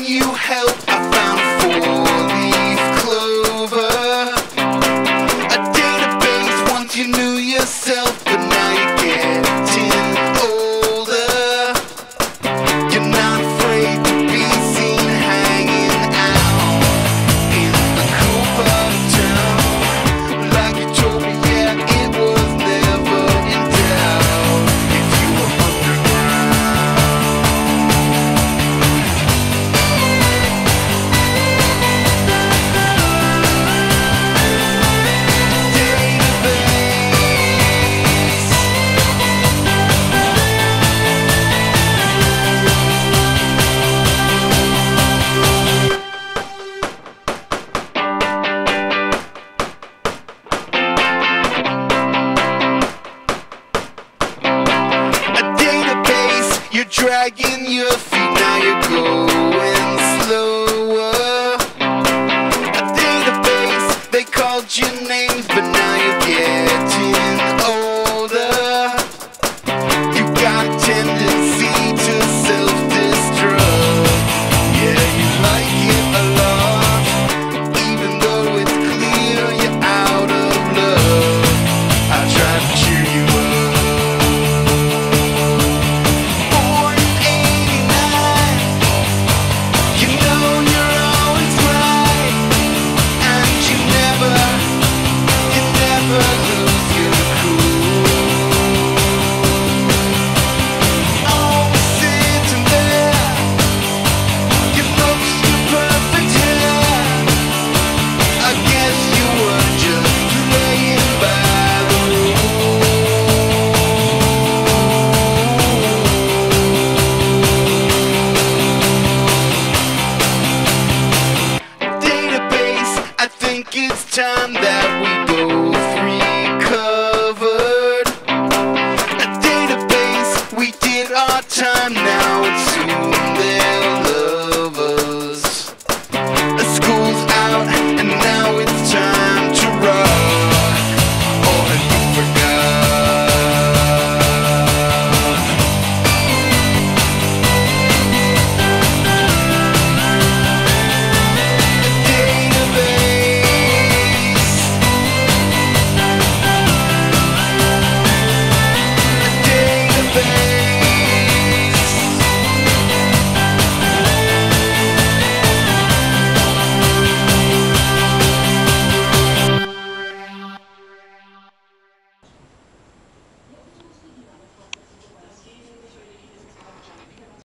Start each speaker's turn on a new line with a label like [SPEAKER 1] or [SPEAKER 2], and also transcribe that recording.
[SPEAKER 1] you help dragging your feet, now you're going slower. I did a face, they called your name. time that we both recovered. A database, we did our time.